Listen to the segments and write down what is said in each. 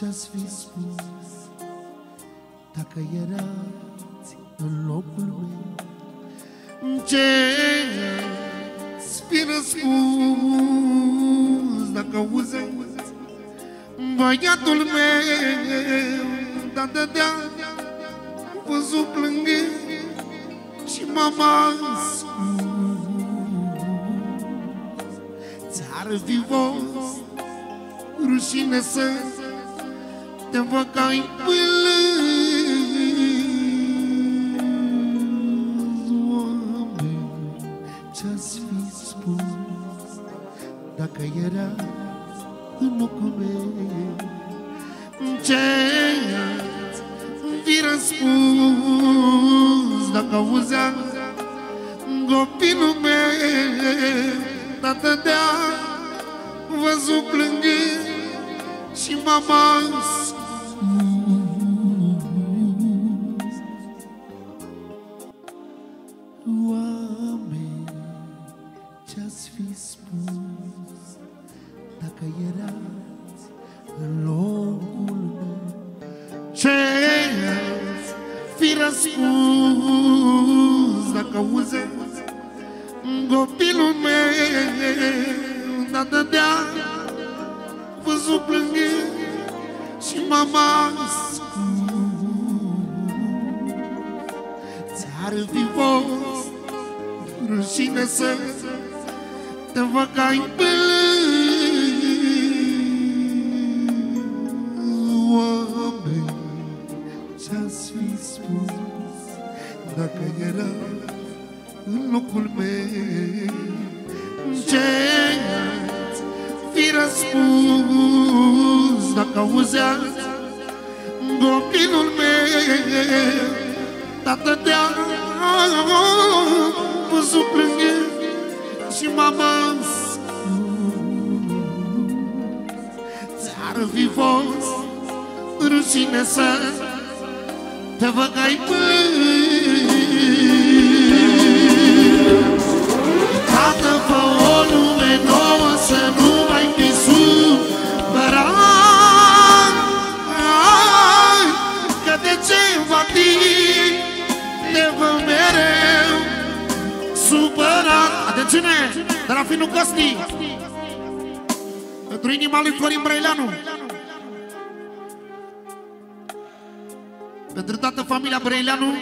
ce-ați fi spus Dacă erați în locul meu Ce-ți fi răspuns Dacă auzeți Băiatul meu Da, da, da Văzut plângând Și mama ascult Ți-ar fi fost rușine să te băgai plâns Oameni, ce-ați fi spus Dacă era în locul meu Ce-ați fi răspuns Dacă auzeam copilul meu? Tată de-a văzut plângând Și mama răspuns Dacă auzeți Copilul meu Da, da, da Văzut plângând Și mama ascuns. Ți-ar fi fost Rușine să Te băgai plâns Oameni Ce-ați fi spus Dacă era în locul meu Ce-ați fi răspuns Dacă auzeați copilul meu? Tată de-a văzut plângând Și mama Ți-ar fi fost rușine să te băgai plâns Tată, fă o lume nouă să nu mai fi supărat. Că de ceva timp te vă mereu supărat? Atențiune, de la finul Costi. Pentru inima lui Florin Brăileanu Pentru toată familia Brăileanu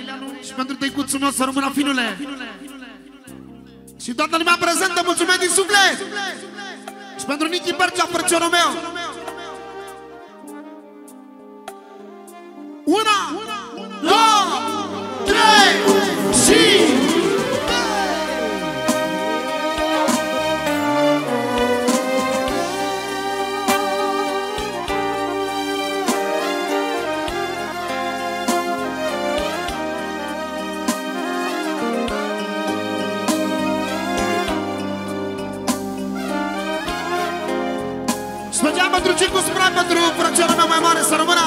Și pentru tăicuțul meu să rămână finule și toată lumea prezentă, mulțumesc din suflet! Și pentru Nichi Bercea, frățiorul meu! Special pentru Cicu Spray, pentru frățiorul meu mai mare, să rămână!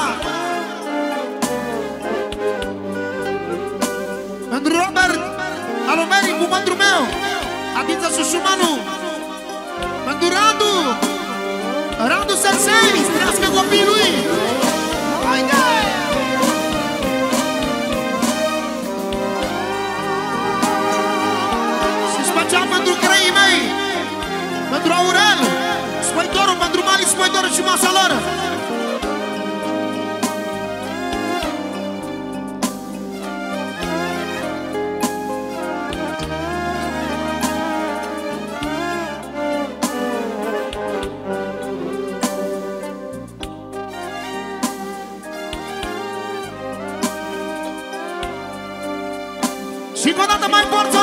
Pentru Robert Alomeri, cu mândru meu, Adița Sușumanu, pentru Radu, Radu Sensei, strească copiii lui! Haide! Și Loura, Timaça Loura. Cinco nota mais importante.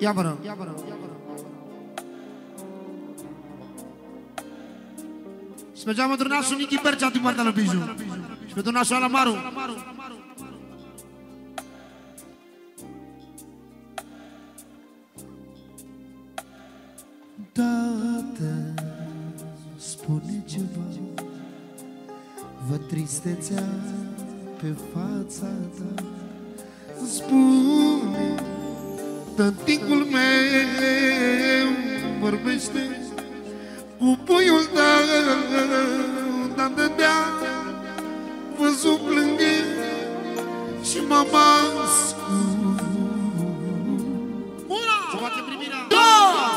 O dată mai forță, Robert! Ia vă rog. Și mergeam într-un nașul Nichi Bercea din partea lui Biju. Și pentru nașul Alamaru. Tată, spune ceva Văd tristețea pe fața ta Spune Tăticul meu vorbește Cu puiul tău Dar de dea Văzut plânge Și mama ascult Una! Să facem primirea! Două!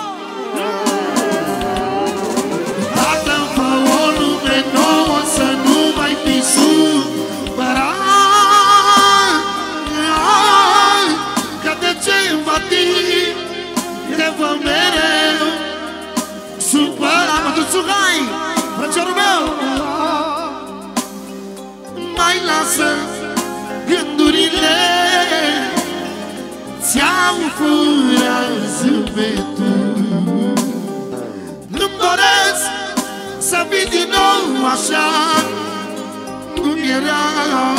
Așa Cum erai